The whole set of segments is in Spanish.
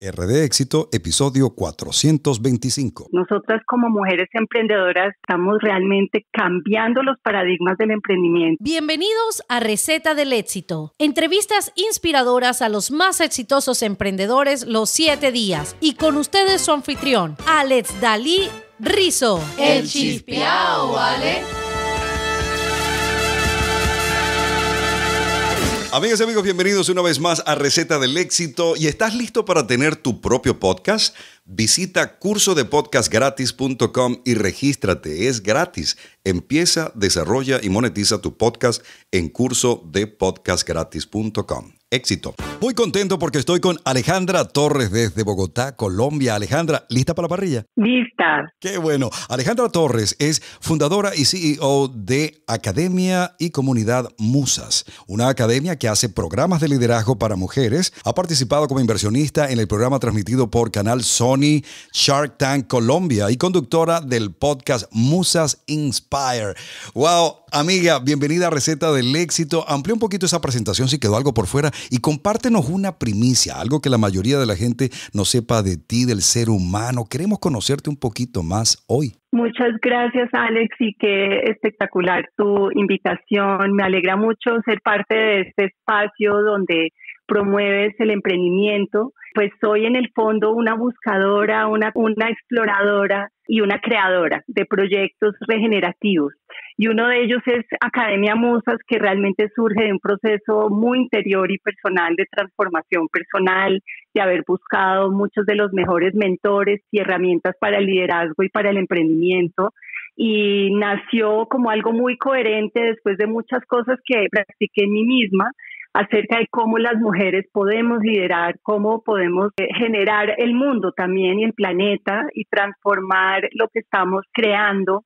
RD Éxito, episodio 425. Nosotras como mujeres emprendedoras estamos realmente cambiando los paradigmas del emprendimiento. Bienvenidos a Receta del Éxito. Entrevistas inspiradoras a los más exitosos emprendedores los siete días. Y con ustedes su anfitrión, Alex Dalí Rizo. El chispeao, ¿vale? Amigas y amigos, bienvenidos una vez más a Receta del Éxito. ¿Y estás listo para tener tu propio podcast? Visita cursodepodcastgratis.com y regístrate. Es gratis. Empieza, desarrolla y monetiza tu podcast en cursodepodcastgratis.com éxito. Muy contento porque estoy con Alejandra Torres desde Bogotá, Colombia. Alejandra, ¿lista para la parrilla? Lista. Qué bueno. Alejandra Torres es fundadora y CEO de Academia y Comunidad Musas, una academia que hace programas de liderazgo para mujeres. Ha participado como inversionista en el programa transmitido por Canal Sony Shark Tank Colombia y conductora del podcast Musas Inspire. Wow, amiga, bienvenida a Receta del Éxito. Amplía un poquito esa presentación si quedó algo por fuera y compártenos una primicia, algo que la mayoría de la gente no sepa de ti, del ser humano. Queremos conocerte un poquito más hoy. Muchas gracias Alex y qué espectacular tu invitación. Me alegra mucho ser parte de este espacio donde promueves el emprendimiento. Pues soy en el fondo una buscadora, una, una exploradora y una creadora de proyectos regenerativos. Y uno de ellos es Academia Musas, que realmente surge de un proceso muy interior y personal de transformación personal, de haber buscado muchos de los mejores mentores y herramientas para el liderazgo y para el emprendimiento. Y nació como algo muy coherente después de muchas cosas que practiqué en mí misma acerca de cómo las mujeres podemos liderar, cómo podemos eh, generar el mundo también y el planeta y transformar lo que estamos creando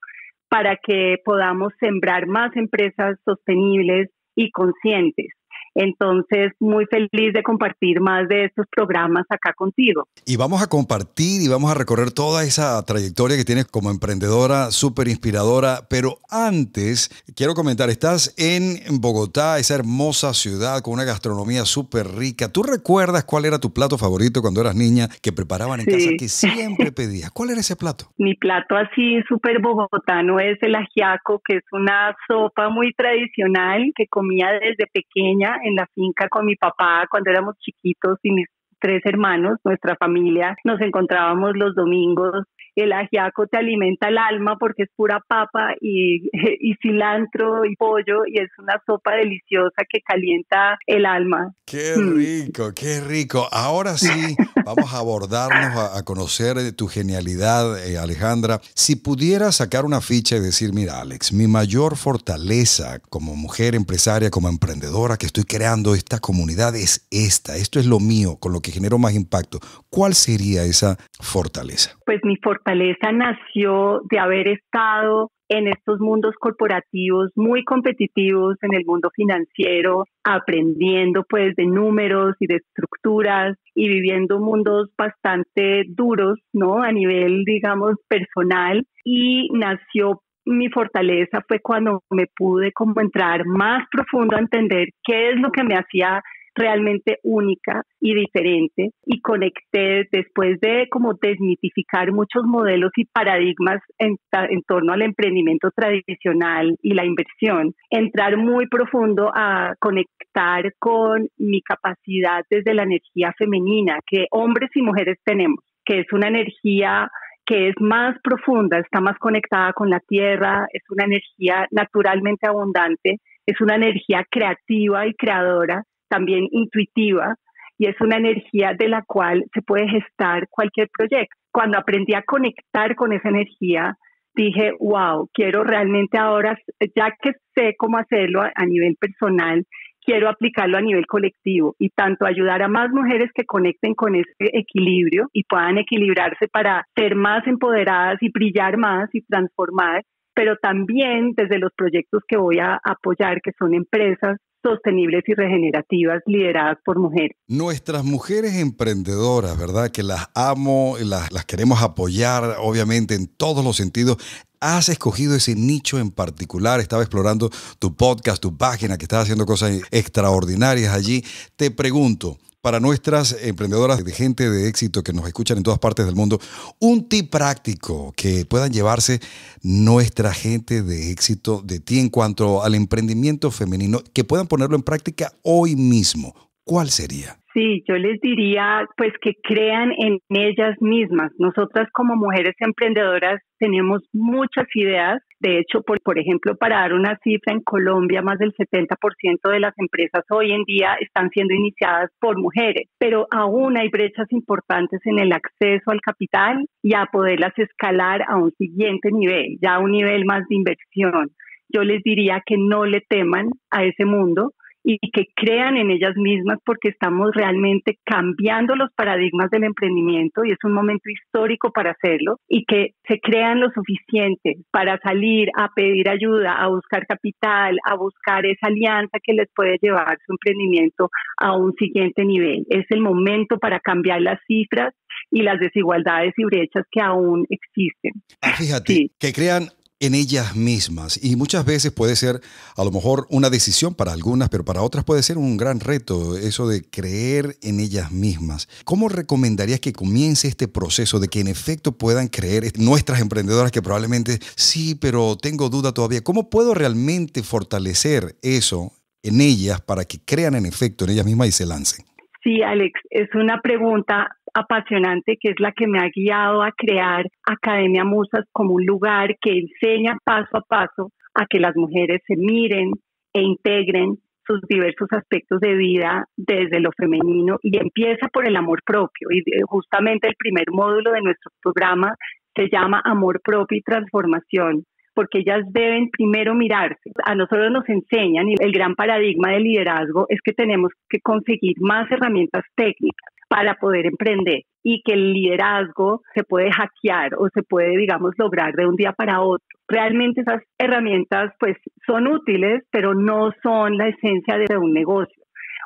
para que podamos sembrar más empresas sostenibles y conscientes. Entonces, muy feliz de compartir más de estos programas acá contigo. Y vamos a compartir y vamos a recorrer toda esa trayectoria que tienes como emprendedora, súper inspiradora. Pero antes, quiero comentar, estás en Bogotá, esa hermosa ciudad con una gastronomía súper rica. ¿Tú recuerdas cuál era tu plato favorito cuando eras niña que preparaban en casa que siempre pedías? ¿Cuál era ese plato? Mi plato así súper bogotano es el ajiaco, que es una sopa muy tradicional que comía desde pequeña en la finca con mi papá cuando éramos chiquitos y mis tres hermanos, nuestra familia, nos encontrábamos los domingos el ajiaco te alimenta el alma porque es pura papa y, y, cilantro y pollo y es una sopa deliciosa que calienta el alma. Qué mm. rico, qué rico. Ahora sí, vamos a abordarnos a, conocer tu genialidad, eh, Alejandra. Si pudieras sacar una ficha y decir, mira, Alex, mi mayor fortaleza como mujer empresaria, como emprendedora que estoy creando esta comunidad es esta, esto es lo mío, con lo que genero más impacto. ¿Cuál sería esa fortaleza? Pues mi fortaleza fortaleza nació de haber estado en estos mundos corporativos muy competitivos en el mundo financiero, aprendiendo pues de números y de estructuras y viviendo mundos bastante duros, ¿no? A nivel, digamos, personal y nació mi fortaleza fue cuando me pude como entrar más profundo a entender qué es lo que me hacía realmente única y diferente y conecté después de como desmitificar muchos modelos y paradigmas en, en torno al emprendimiento tradicional y la inversión, entrar muy profundo a conectar con mi capacidad desde la energía femenina que hombres y mujeres tenemos, que es una energía que es más profunda, está más conectada con la tierra, es una energía naturalmente abundante, es una energía creativa y creadora también intuitiva y es una energía de la cual se puede gestar cualquier proyecto. Cuando aprendí a conectar con esa energía, dije, wow, quiero realmente ahora, ya que sé cómo hacerlo a, nivel personal, quiero aplicarlo a nivel colectivo y tanto ayudar a más mujeres que conecten con ese equilibrio y puedan equilibrarse para ser más empoderadas y brillar más y transformar, pero también desde los proyectos que voy a apoyar, que son empresas sostenibles y regenerativas lideradas por mujeres. Nuestras mujeres emprendedoras, ¿verdad? Que las amo, las, las queremos apoyar, obviamente, en todos los sentidos. Has escogido ese nicho en particular, estaba explorando tu podcast, tu página, que estás haciendo cosas extraordinarias allí. Te pregunto, para nuestras emprendedoras de gente de éxito que nos escuchan en todas partes del mundo, un tip práctico que puedan llevarse nuestra gente de éxito de ti en cuanto al emprendimiento femenino, que puedan ponerlo en práctica hoy mismo. ¿Cuál sería? Sí, yo les diría pues que crean en ellas mismas. Nosotras como mujeres emprendedoras tenemos muchas ideas. De hecho, por, ejemplo, para dar una cifra, en Colombia más del 70% de las empresas hoy en día están siendo iniciadas por mujeres, pero aún hay brechas importantes en el acceso al capital y a poderlas escalar a un siguiente nivel, ya a un nivel más de inversión. Yo les diría que no le teman a ese mundo, y que crean en ellas mismas porque estamos realmente cambiando los paradigmas del emprendimiento y es un momento histórico para hacerlo y que se crean lo suficiente para salir a pedir ayuda, a buscar capital, a buscar esa alianza que les puede llevar su emprendimiento a un siguiente nivel. Es el momento para cambiar las cifras y las desigualdades y brechas que aún existen. Ah, fíjate, que crean en ellas mismas. Y muchas veces puede ser a lo mejor una decisión para algunas, pero para otras puede ser un gran reto eso de creer en ellas mismas. ¿Cómo recomendarías que comience este proceso de que en efecto puedan creer nuestras emprendedoras que probablemente sí, pero tengo duda todavía? ¿Cómo puedo realmente fortalecer eso en ellas para que crean en efecto en ellas mismas y se lancen? Sí, Alex, es una pregunta apasionante que es la que me ha guiado a crear Academia Musas como un lugar que enseña paso a paso a que las mujeres se miren e integren sus diversos aspectos de vida desde lo femenino y empieza por el amor propio. Y justamente el primer módulo de nuestro programa se llama Amor propio y transformación porque ellas deben primero mirarse. A nosotros nos enseñan y el gran paradigma del liderazgo es que tenemos que conseguir más herramientas técnicas para poder emprender y que el liderazgo se puede hackear o se puede, digamos, lograr de un día para otro. Realmente esas herramientas pues son útiles, pero no son la esencia de un negocio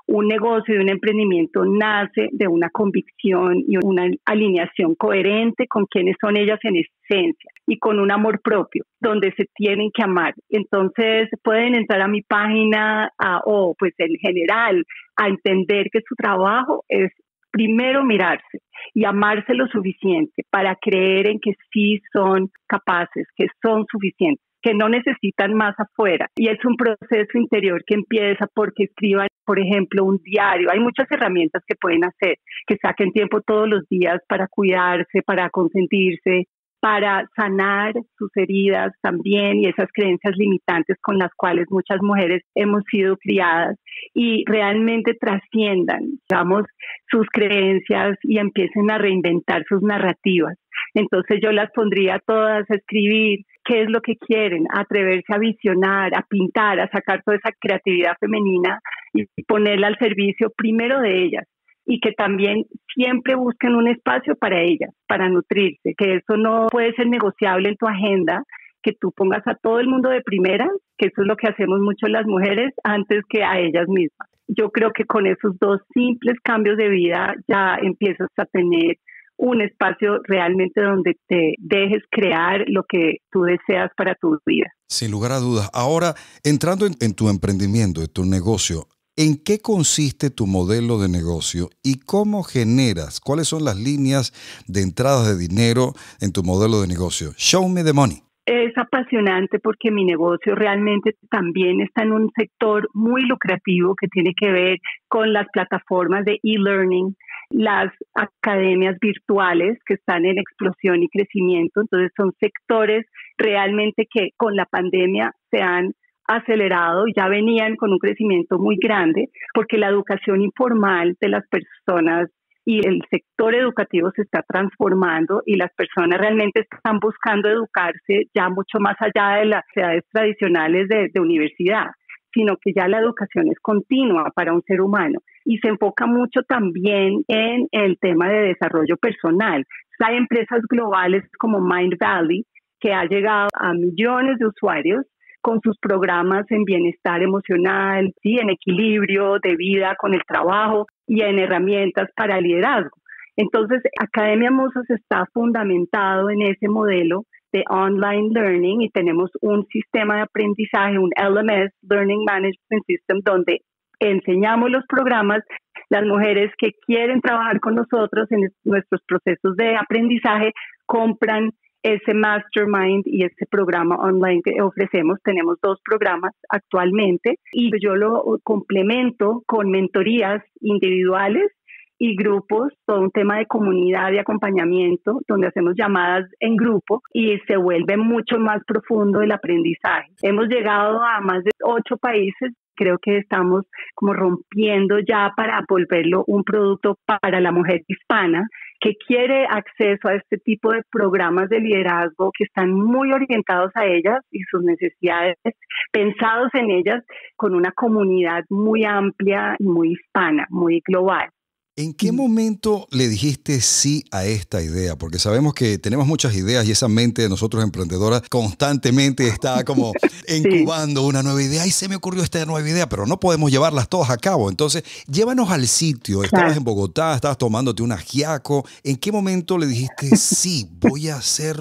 un negocio y un emprendimiento nace de una convicción y una alineación coherente con quienes son ellas en esencia y con un amor propio, donde se tienen que amar. Entonces pueden entrar a mi página o pues en general a entender que su trabajo es primero mirarse y amarse lo suficiente para creer en que sí son capaces, que son suficientes que no necesitan más afuera. Y es un proceso interior que empieza porque escriban, por ejemplo, un diario. Hay muchas herramientas que pueden hacer, que saquen tiempo todos los días para cuidarse, para consentirse, para sanar sus heridas también y esas creencias limitantes con las cuales muchas mujeres hemos sido criadas y realmente trasciendan, digamos, sus creencias y empiecen a reinventar sus narrativas. Entonces yo las pondría todas a escribir qué es lo que quieren, atreverse a visionar, a pintar, a sacar toda esa creatividad femenina y ponerla al servicio primero de ellas y que también siempre busquen un espacio para ellas, para nutrirse, que eso no puede ser negociable en tu agenda, que tú pongas a todo el mundo de primera, que eso es lo que hacemos mucho las mujeres antes que a ellas mismas. Yo creo que con esos dos simples cambios de vida ya empiezas a tener un espacio realmente donde te dejes crear lo que tú deseas para tu vida. Sin lugar a dudas. Ahora, entrando en, tu emprendimiento, en tu negocio, ¿en qué consiste tu modelo de negocio y cómo generas? ¿Cuáles son las líneas de entrada de dinero en tu modelo de negocio? Show me the money. Es apasionante porque mi negocio realmente también está en un sector muy lucrativo que tiene que ver con las plataformas de e-learning, las academias virtuales que están en explosión y crecimiento. Entonces son sectores realmente que con la pandemia se han acelerado, y ya venían con un crecimiento muy grande, porque la educación informal de las personas y el sector educativo se está transformando y las personas realmente están buscando educarse ya mucho más allá de las edades tradicionales de, de universidad sino que ya la educación es continua para un ser humano y se enfoca mucho también en el tema de desarrollo personal. Hay empresas globales como Mind Valley que ha llegado a millones de usuarios con sus programas en bienestar emocional, ¿sí? en equilibrio de vida con el trabajo y en herramientas para liderazgo. Entonces, Academia Musas está fundamentado en ese modelo de online learning y tenemos un sistema de aprendizaje, un LMS, Learning Management System, donde enseñamos los programas las mujeres que quieren trabajar con nosotros en nuestros procesos de aprendizaje compran ese mastermind y ese programa online que ofrecemos. Tenemos dos programas actualmente y yo lo complemento con mentorías individuales y grupos, todo un tema de comunidad y acompañamiento, donde hacemos llamadas en grupo y se vuelve mucho más profundo el aprendizaje. Hemos llegado a más de ocho países creo que estamos como rompiendo ya para volverlo un producto para la mujer hispana que quiere acceso a este tipo de programas de liderazgo que están muy orientados a ellas y sus necesidades, pensados en ellas con una comunidad muy amplia y muy hispana, muy global. ¿En qué momento le dijiste sí a esta idea? Porque sabemos que tenemos muchas ideas y esa mente de nosotros emprendedoras constantemente está como incubando una nueva idea y se me ocurrió esta nueva idea, pero no podemos llevarlas todas a cabo. Entonces, llévanos al sitio. Estabas en Bogotá, estabas tomándote un ajiaco. ¿En qué momento le dijiste sí, voy a hacer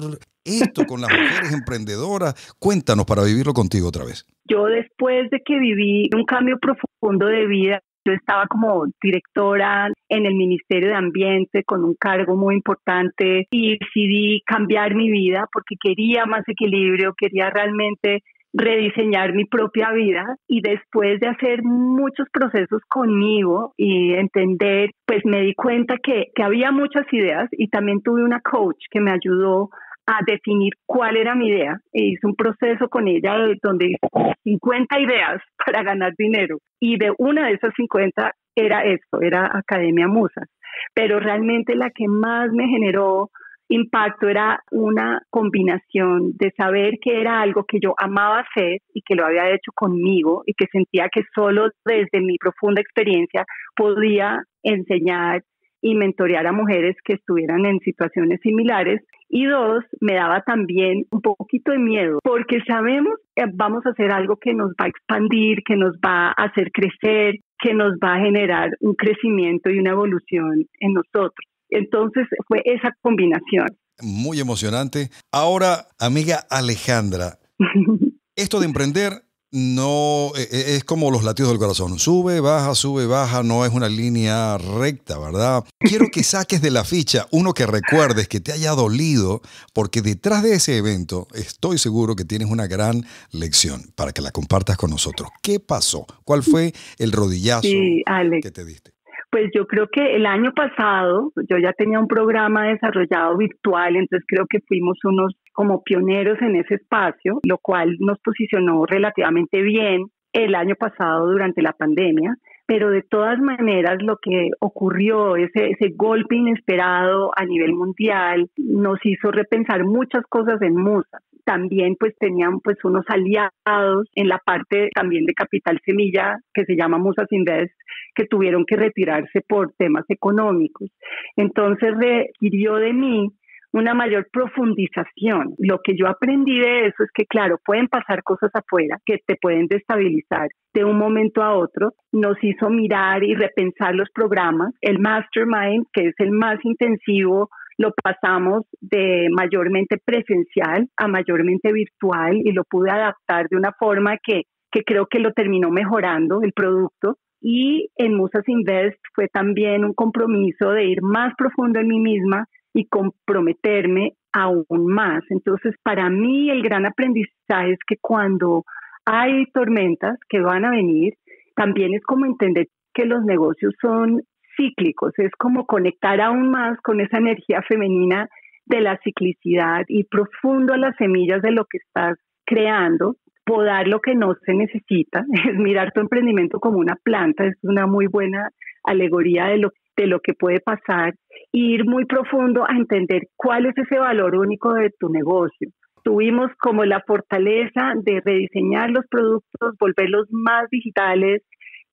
esto con las mujeres emprendedoras? Cuéntanos para vivirlo contigo otra vez. Yo después de que viví un cambio profundo de vida, yo estaba como directora en el Ministerio de Ambiente con un cargo muy importante y decidí cambiar mi vida porque quería más equilibrio, quería realmente rediseñar mi propia vida. Y después de hacer muchos procesos conmigo y entender, pues me di cuenta que, que había muchas ideas y también tuve una coach que me ayudó a definir cuál era mi idea. E hice un proceso con ella donde hice 50 ideas para ganar dinero. Y de una de esas 50 era esto, era Academia Musas, pero realmente la que más me generó impacto era una combinación de saber que era algo que yo amaba hacer y que lo había hecho conmigo y que sentía que solo desde mi profunda experiencia podía enseñar y mentorear a mujeres que estuvieran en situaciones similares. Y dos, me daba también un poquito de miedo, porque sabemos que vamos a hacer algo que nos va a expandir, que nos va a hacer crecer, que nos va a generar un crecimiento y una evolución en nosotros. Entonces fue esa combinación. Muy emocionante. Ahora, amiga Alejandra, esto de emprender no e, e, es como los latidos del corazón. Sube, baja, sube, baja, no es una línea recta, ¿verdad? Quiero que saques de la ficha uno que recuerdes que te haya dolido, porque detrás de ese evento estoy seguro que tienes una gran lección para que la compartas con nosotros. ¿Qué pasó? ¿Cuál fue el rodillazo que te diste? Pues yo creo que el año pasado yo ya tenía un programa desarrollado virtual, entonces creo que fuimos unos como pioneros en ese espacio, lo cual nos posicionó relativamente bien el año pasado durante la pandemia, pero de todas maneras lo que ocurrió, ese, golpe inesperado a nivel mundial, nos hizo repensar muchas cosas en Musa. También pues tenían pues unos aliados en la parte también de Capital Semilla que se llama Musas Invest que tuvieron que retirarse por temas económicos. Entonces requirió de mí una mayor profundización. Lo que yo aprendí de eso es que, claro, pueden pasar cosas afuera que te pueden destabilizar de un momento a otro. Nos hizo mirar y repensar los programas. El Mastermind, que es el más intensivo, lo pasamos de mayormente presencial a mayormente virtual y lo pude adaptar de una forma que, que creo que lo terminó mejorando el producto. Y en Musas Invest fue también un compromiso de ir más profundo en mí misma y comprometerme aún más. Entonces, para mí el gran aprendizaje es que cuando hay tormentas que van a venir, también es como entender que los negocios son cíclicos, es como conectar aún más con esa energía femenina de la ciclicidad y profundo a las semillas de lo que estás creando, podar lo que no se necesita, es mirar tu emprendimiento como una planta, es una muy buena alegoría de lo, de lo que puede pasar ir muy profundo a entender cuál es ese valor único de tu negocio. Tuvimos como la fortaleza de rediseñar los productos, volverlos más digitales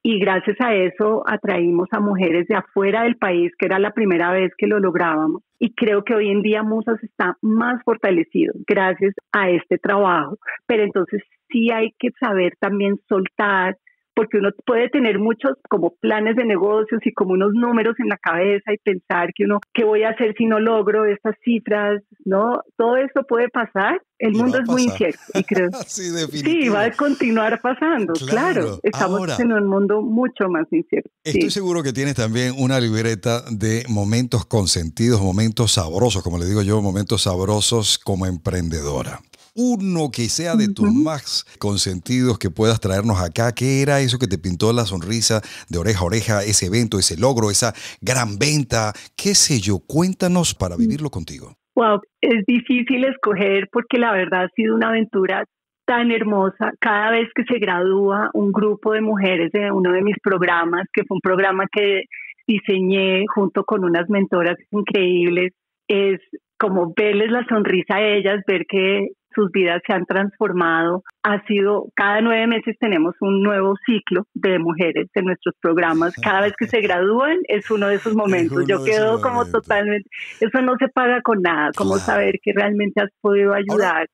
y gracias a eso atraímos a mujeres de afuera del país, que era la primera vez que lo lográbamos. Y creo que hoy en día Musas está más fortalecido gracias a este trabajo. Pero entonces sí hay que saber también soltar porque uno puede tener muchos como planes de negocios y como unos números en la cabeza y pensar que uno, ¿qué voy a hacer si no logro estas cifras? ¿No? Todo esto puede pasar. El mundo es muy incierto y creo. sí, va a continuar pasando, claro. Estamos en un mundo mucho más incierto. Estoy seguro que tienes también una libreta de momentos consentidos, momentos sabrosos, como le digo yo, momentos sabrosos como emprendedora uno que sea de tus más consentidos que puedas traernos acá. ¿Qué era eso que te pintó la sonrisa de oreja a oreja, ese evento, ese logro, esa gran venta? ¿Qué sé yo? Cuéntanos para vivirlo contigo. Wow, es difícil escoger porque la verdad ha sido una aventura tan hermosa. Cada vez que se gradúa un grupo de mujeres de uno de mis programas, que fue un programa que diseñé junto con unas mentoras increíbles, es como verles la sonrisa a ellas, ver que sus vidas se han transformado. Ha sido, cada nueve meses tenemos un nuevo ciclo de mujeres en nuestros programas. Cada vez que se gradúan es uno de esos momentos. Yo quedo como totalmente, eso no se paga con nada, como saber que realmente has podido ayudar.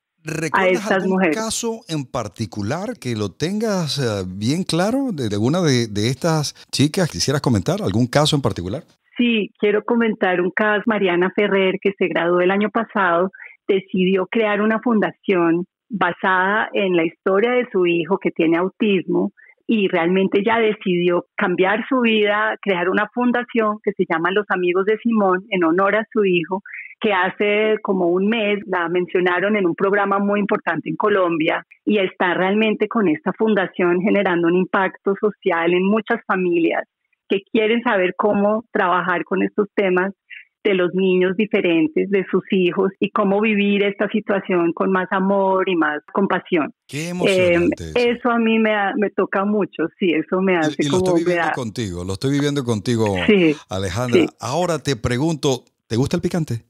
a estas algún mujeres. caso en particular que lo tengas eh, bien claro de alguna de, de estas chicas? ¿Quisieras comentar algún caso en particular? Sí, quiero comentar un caso, Mariana Ferrer, que se graduó el año pasado decidió crear una fundación basada en la historia de su hijo que tiene autismo y realmente ya decidió cambiar su vida, crear una fundación que se llama Los Amigos de Simón en honor a su hijo, que hace como un mes la mencionaron en un programa muy importante en Colombia y está realmente con esta fundación generando un impacto social en muchas familias que quieren saber cómo trabajar con estos temas de los niños diferentes, de sus hijos y cómo vivir esta situación con más amor y más compasión. Qué emocionante. Eh, eso. a mí me, me toca mucho, sí, eso me hace y, lo estoy viviendo contigo, lo estoy viviendo contigo, Alejandra. Ahora te pregunto, ¿te gusta el picante?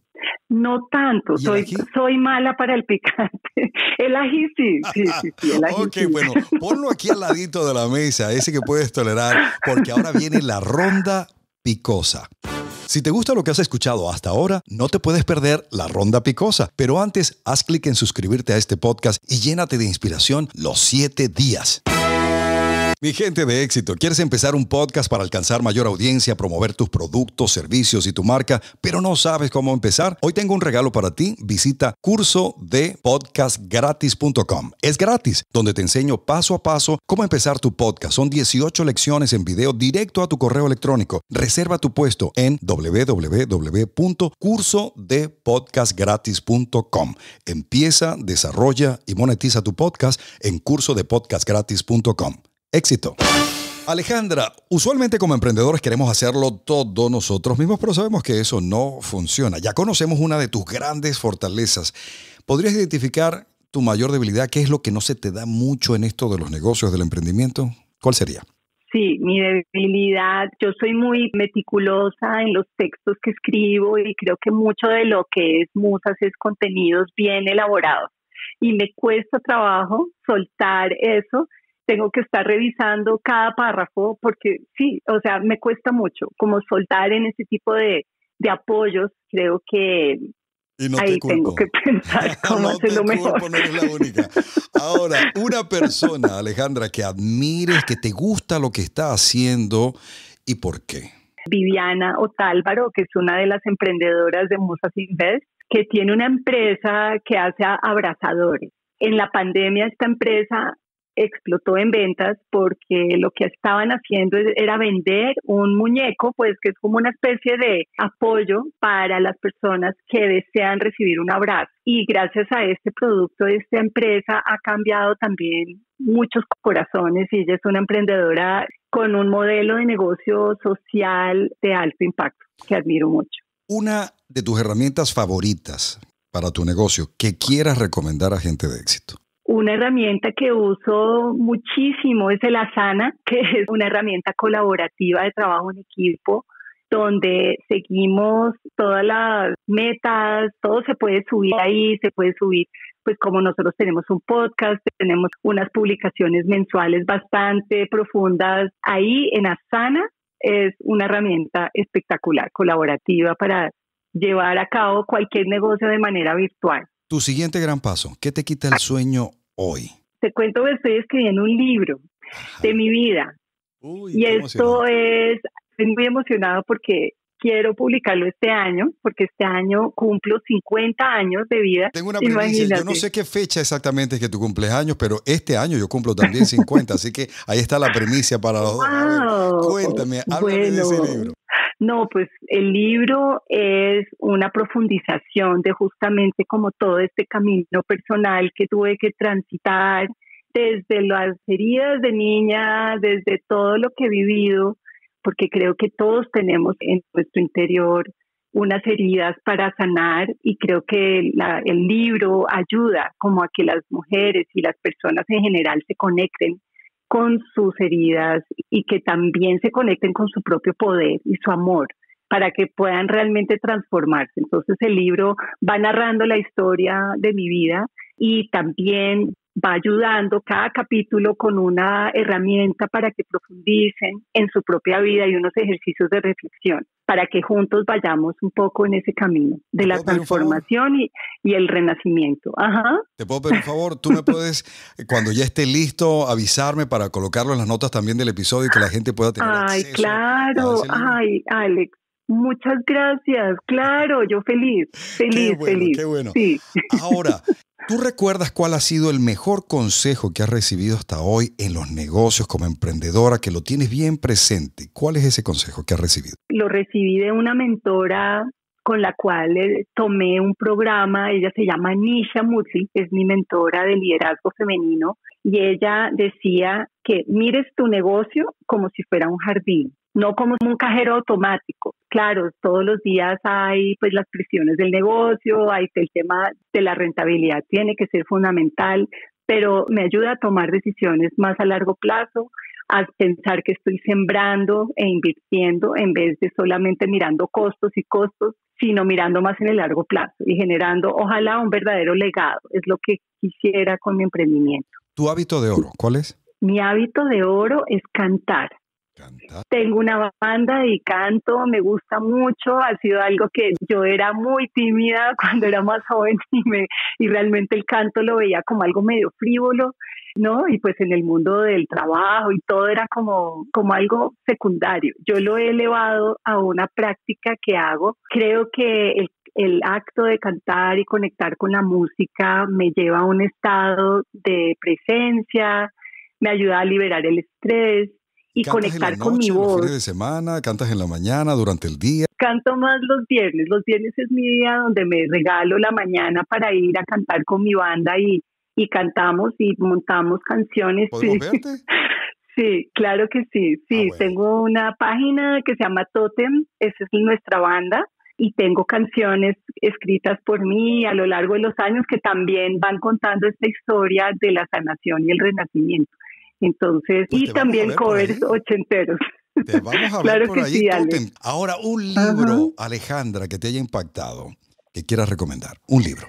No tanto, soy, soy mala para el picante. El ají sí, sí, sí, sí el ají Ok, bueno, ponlo aquí al ladito de la mesa, ese que puedes tolerar, porque ahora viene la ronda picosa. Si te gusta lo que has escuchado hasta ahora, no te puedes perder la ronda picosa. Pero antes, haz clic en suscribirte a este podcast y llénate de inspiración los siete días. Mi gente de éxito, ¿quieres empezar un podcast para alcanzar mayor audiencia, promover tus productos, servicios y tu marca, pero no sabes cómo empezar? Hoy tengo un regalo para ti. Visita curso de podcastgratis.com. Es gratis, donde te enseño paso a paso cómo empezar tu podcast. Son 18 lecciones en video directo a tu correo electrónico. Reserva tu puesto en www.cursodepodcastgratis.com. Empieza, desarrolla y monetiza tu podcast en cursodepodcastgratis.com éxito. Alejandra, usualmente como emprendedores queremos hacerlo todo nosotros mismos, pero sabemos que eso no funciona. Ya conocemos una de tus grandes fortalezas. ¿Podrías identificar tu mayor debilidad? ¿Qué es lo que no se te da mucho en esto de los negocios, del emprendimiento? ¿Cuál sería? Sí, mi debilidad, yo soy muy meticulosa en los textos que escribo y creo que mucho de lo que es Musas es contenidos bien elaborados y me cuesta trabajo soltar eso tengo que estar revisando cada párrafo porque sí, o sea, me cuesta mucho como soltar en ese tipo de, de apoyos, creo que ahí tengo que pensar cómo hacerlo mejor. la única. Ahora, una persona, Alejandra, que admires, que te gusta lo que está haciendo y por qué. Viviana Otálvaro, que es una de las emprendedoras de Musas Invest, que tiene una empresa que hace abrazadores. En la pandemia esta empresa explotó en ventas porque lo que estaban haciendo era vender un muñeco, pues que es como una especie de apoyo para las personas que desean recibir un abrazo. Y gracias a este producto esta empresa ha cambiado también muchos corazones y ella es una emprendedora con un modelo de negocio social de alto impacto que admiro mucho. Una de tus herramientas favoritas para tu negocio que quieras recomendar a gente de éxito. Una herramienta que uso muchísimo es el Asana, que es una herramienta colaborativa de trabajo en equipo donde seguimos todas las metas, todo se puede subir ahí, se puede subir, pues como nosotros tenemos un podcast, tenemos unas publicaciones mensuales bastante profundas, ahí en Asana es una herramienta espectacular, colaborativa para llevar a cabo cualquier negocio de manera virtual. Tu siguiente gran paso, ¿qué te quita el sueño hoy? Te cuento que estoy escribiendo un libro de mi vida. y esto es, estoy muy emocionado porque quiero publicarlo este año, porque este año cumplo 50 años de vida. Tengo una primicia, yo no sé qué fecha exactamente es que tu cumpleaños, pero este año yo cumplo también 50, así que ahí está la primicia para los dos. cuéntame, háblame de ese libro. No, pues el libro es una profundización de justamente como todo este camino personal que tuve que transitar desde las heridas de niña, desde todo lo que he vivido, porque creo que todos tenemos en nuestro interior unas heridas para sanar y creo que el libro ayuda como a que las mujeres y las personas en general se conecten con sus heridas y que también se conecten con su propio poder y su amor para que puedan realmente transformarse. Entonces el libro va narrando la historia de mi vida y también va ayudando cada capítulo con una herramienta para que profundicen en su propia vida y unos ejercicios de reflexión, para que juntos vayamos un poco en ese camino de la transformación y, y, el renacimiento. Ajá. Te puedo pedir un favor, tú me puedes, cuando ya esté listo, avisarme para colocarlo en las notas también del episodio y que la gente pueda tener Ay, claro, ay, Alex. Muchas gracias, claro, yo feliz, feliz, feliz. Qué bueno. Sí. Ahora, ¿Tú recuerdas cuál ha sido el mejor consejo que has recibido hasta hoy en los negocios como emprendedora, que lo tienes bien presente? ¿Cuál es ese consejo que has recibido? Lo recibí de una mentora con la cual eh, tomé un programa, ella se llama Nisha Mutsi, es mi mentora de liderazgo femenino, y ella decía que mires tu negocio como si fuera un jardín no como un cajero automático. Claro, todos los días hay pues las presiones del negocio, hay el tema de la rentabilidad tiene que ser fundamental, pero me ayuda a tomar decisiones más a largo plazo, a pensar que estoy sembrando e invirtiendo en vez de solamente mirando costos y costos, sino mirando más en el largo plazo y generando, ojalá, un verdadero legado. Es lo que quisiera con mi emprendimiento. ¿Tu hábito de oro cuál es? Mi hábito de oro es cantar. Tengo una banda y canto, me gusta mucho, ha sido algo que yo era muy tímida cuando era más joven y, me, y realmente el canto lo veía como algo medio frívolo, ¿no? Y pues en el mundo del trabajo y todo era como, como algo secundario. Yo lo he elevado a una práctica que hago. Creo que el el acto de cantar y conectar con la música me lleva a un estado de presencia, me ayuda a liberar el estrés, y conectar con mi voz. Los fines de semana, cantas en la mañana, durante el día. Canto más los viernes. Los viernes es mi día donde me regalo la mañana para ir a cantar con mi banda y, y cantamos y montamos canciones. Sí. claro que sí. Sí, ah, tengo una página que se llama Totem, esa es nuestra banda y tengo canciones escritas por mí a lo largo de los años que también van contando esta historia de la sanación y el renacimiento. Entonces, pues y también covers ochenteros. Te vamos a ver por ahí. Ahora, un libro, Alejandra, que te haya impactado, que quieras recomendar. Un libro.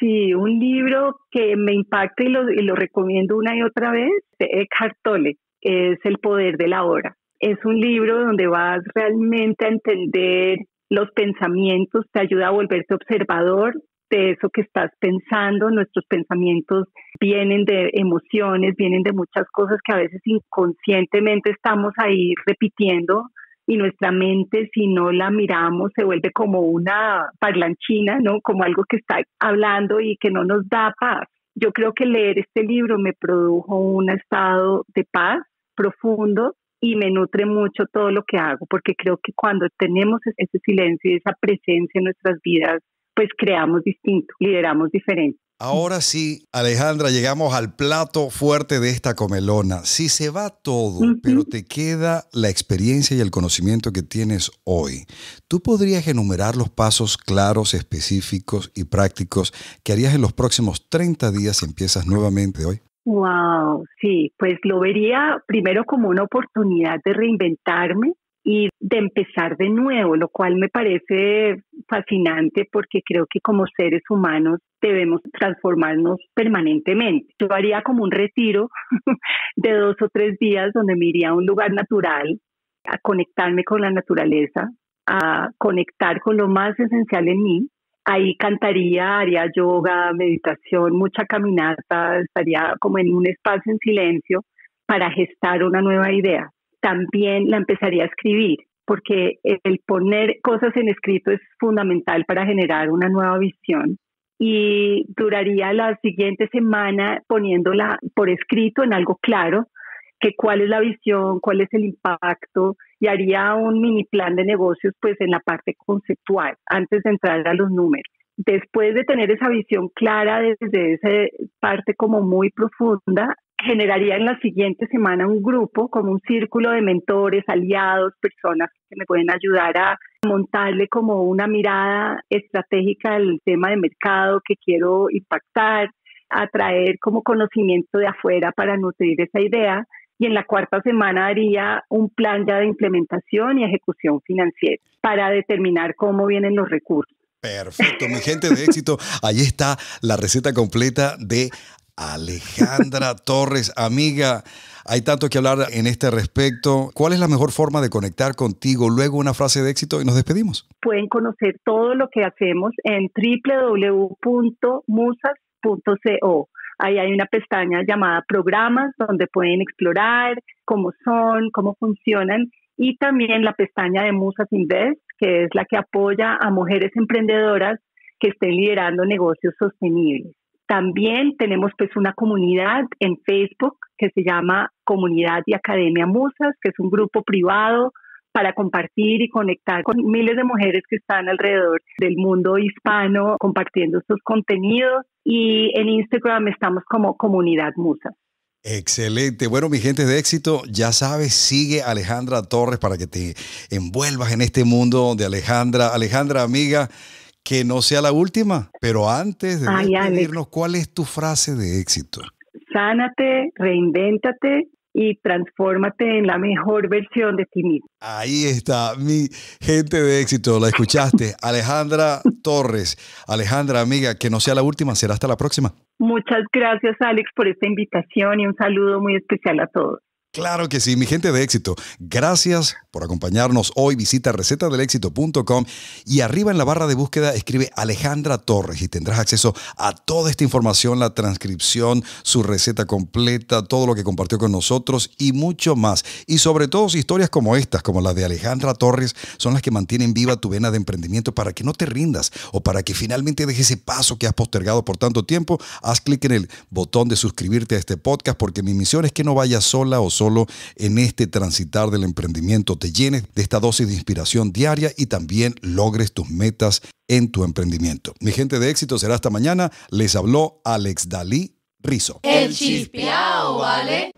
Sí, un libro que me impacta y lo, y lo recomiendo una y otra vez, de Eckhart Tolle, es El poder de la hora. Es un libro donde vas realmente a entender los pensamientos, te ayuda a volverte observador de eso que estás pensando, nuestros pensamientos vienen de emociones, vienen de muchas cosas que a veces inconscientemente estamos ahí repitiendo y nuestra mente si no la miramos se vuelve como una parlanchina, ¿no? Como algo que está hablando y que no nos da paz. Yo creo que leer este libro me produjo un estado de paz profundo y me nutre mucho todo lo que hago, porque creo que cuando tenemos ese silencio y esa presencia en nuestras vidas, pues creamos distinto, lideramos diferente. Ahora sí, Alejandra, llegamos al plato fuerte de esta comelona. Si se va todo, pero te queda la experiencia y el conocimiento que tienes hoy, ¿tú podrías enumerar los pasos claros, específicos y prácticos que harías en los próximos 30 días si empiezas nuevamente hoy? Wow, sí, pues lo vería primero como una oportunidad de reinventarme, y de empezar de nuevo, lo cual me parece fascinante porque creo que como seres humanos debemos transformarnos permanentemente. Yo haría como un retiro de dos o tres días donde me iría a un lugar natural, a conectarme con la naturaleza, a conectar con lo más esencial en mí. Ahí cantaría, haría yoga, meditación, mucha caminata, estaría como en un espacio en silencio para gestar una nueva idea. También la empezaría a escribir, porque el poner cosas en escrito es fundamental para generar una nueva visión. Y duraría la siguiente semana poniéndola por escrito en algo claro, que cuál es la visión, cuál es el impacto, y haría un mini plan de negocios pues en la parte conceptual, antes de entrar a los números. Después de tener esa visión clara desde esa parte como muy profunda, generaría en la siguiente semana un grupo, como un círculo de mentores, aliados, personas que me pueden ayudar a montarle como una mirada estratégica del tema de mercado que quiero impactar, atraer como conocimiento de afuera para nutrir esa idea y en la cuarta semana haría un plan ya de implementación y ejecución financiera para determinar cómo vienen los recursos. Perfecto, mi gente de éxito. Ahí está la receta completa de Alejandra Torres, amiga. Hay tanto que hablar en este respecto. ¿Cuál es la mejor forma de conectar contigo? Luego una frase de éxito y nos despedimos. Pueden conocer todo lo que hacemos en www.musas.co. Ahí hay una pestaña llamada programas donde pueden explorar cómo son, cómo funcionan y también la pestaña de Musas Invest, que es la que apoya a mujeres emprendedoras que estén liderando negocios sostenibles. También tenemos pues una comunidad en Facebook que se llama Comunidad y Academia Musas, que es un grupo privado para compartir y conectar con miles de mujeres que están alrededor del mundo hispano compartiendo estos contenidos. Y en Instagram estamos como Comunidad Musas. Excelente. Bueno, mi gente de éxito, ya sabes, sigue Alejandra Torres para que te envuelvas en este mundo de Alejandra. Alejandra, amiga, que no sea la última, pero antes de despedirnos, ¿cuál es tu frase de éxito? Sánate, reinvéntate y transfórmate en la mejor versión de ti mismo. Ahí está, mi gente de éxito, la escuchaste, Alejandra Torres. Alejandra, amiga, que no sea la última, será hasta la próxima. Muchas gracias, Alex, por esta invitación y un saludo muy especial a todos. Claro que sí, mi gente de éxito. Gracias por acompañarnos hoy. Visita recetadelexito.com y arriba en la barra de búsqueda escribe Alejandra Torres y tendrás acceso a toda esta información, la transcripción, su receta completa, todo lo que compartió con nosotros y mucho más. Y sobre todo historias como estas, como la de Alejandra Torres, son las que mantienen viva tu vena de emprendimiento para que no te rindas o para que finalmente dejes ese paso que has postergado por tanto tiempo. Haz clic en el botón de suscribirte a este podcast porque mi misión es que no vayas sola o en este transitar del emprendimiento, te llenes de esta dosis de inspiración diaria y también logres tus metas en tu emprendimiento. Mi gente de éxito será hasta mañana. Les habló Alex Dalí Rizo. El ¿vale?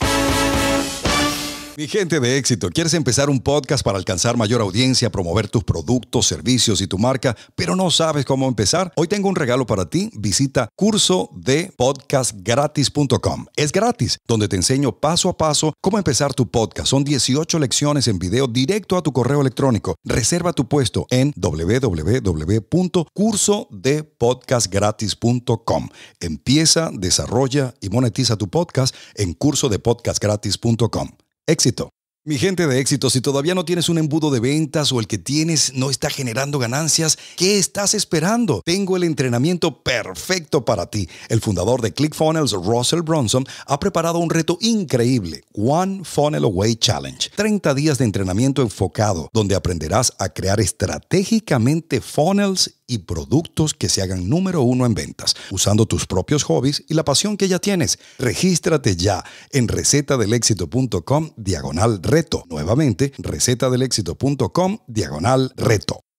Mi gente de éxito, ¿quieres empezar un podcast para alcanzar mayor audiencia, promover tus productos, servicios y tu marca, pero no sabes cómo empezar? Hoy tengo un regalo para ti. Visita curso de podcastgratis.com. Es gratis, donde te enseño paso a paso cómo empezar tu podcast. Son 18 lecciones en video directo a tu correo electrónico. Reserva tu puesto en www.cursodepodcastgratis.com. Empieza, desarrolla y monetiza tu podcast en cursodepodcastgratis.com éxito. Mi gente de éxito, si todavía no tienes un embudo de ventas o el que tienes no está generando ganancias, ¿qué estás esperando? Tengo el entrenamiento perfecto para ti. El fundador de ClickFunnels, Russell Bronson, ha preparado un reto increíble, One Funnel Away Challenge. 30 días de entrenamiento enfocado, donde aprenderás a crear estratégicamente funnels y productos que se hagan número uno en ventas, usando tus propios hobbies y la pasión que ya tienes. Regístrate ya en recetadelexito.com diagonal reto. Nuevamente, recetadelexito.com diagonal reto.